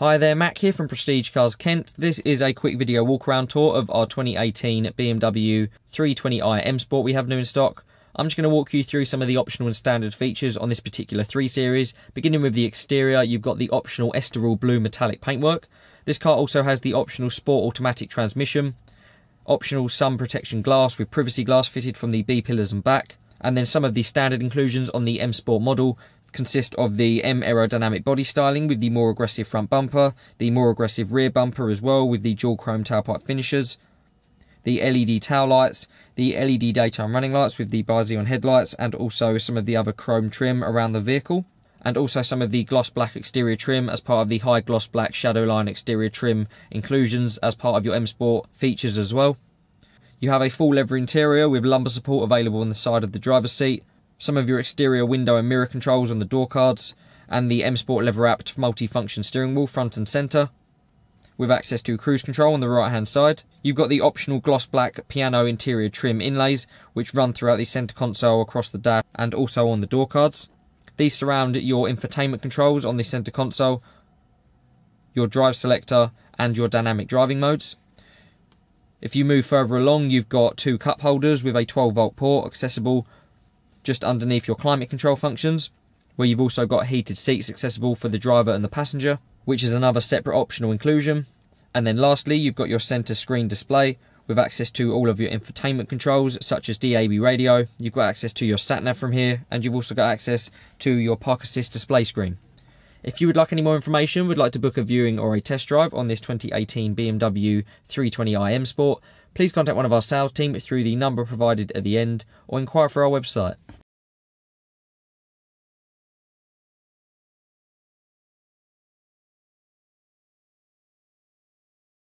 Hi there, Mac here from Prestige Cars Kent. This is a quick video walk around tour of our 2018 BMW 320i M Sport we have new in stock. I'm just going to walk you through some of the optional and standard features on this particular 3 Series. Beginning with the exterior, you've got the optional Estoril blue metallic paintwork. This car also has the optional sport automatic transmission, optional sun protection glass with privacy glass fitted from the B pillars and back, and then some of the standard inclusions on the M Sport model consist of the M aerodynamic body styling with the more aggressive front bumper, the more aggressive rear bumper as well with the dual chrome tailpipe finishers, the LED tail lights, the LED daytime running lights with the bi-xenon headlights and also some of the other chrome trim around the vehicle and also some of the gloss black exterior trim as part of the high gloss black shadowline exterior trim inclusions as part of your M Sport features as well. You have a full leather interior with lumbar support available on the side of the driver's seat some of your exterior window and mirror controls on the door cards, and the M Sport lever apt multi-function steering wheel front and centre. With access to cruise control on the right hand side. You've got the optional gloss black piano interior trim inlays, which run throughout the centre console across the dash and also on the door cards. These surround your infotainment controls on the centre console, your drive selector, and your dynamic driving modes. If you move further along, you've got two cup holders with a 12 volt port accessible just underneath your climate control functions, where you've also got heated seats accessible for the driver and the passenger, which is another separate optional inclusion. And then lastly, you've got your center screen display with access to all of your infotainment controls, such as DAB radio. You've got access to your sat nav from here, and you've also got access to your park assist display screen. If you would like any more information, would like to book a viewing or a test drive on this 2018 BMW 320i M Sport, please contact one of our sales team through the number provided at the end or inquire for our website.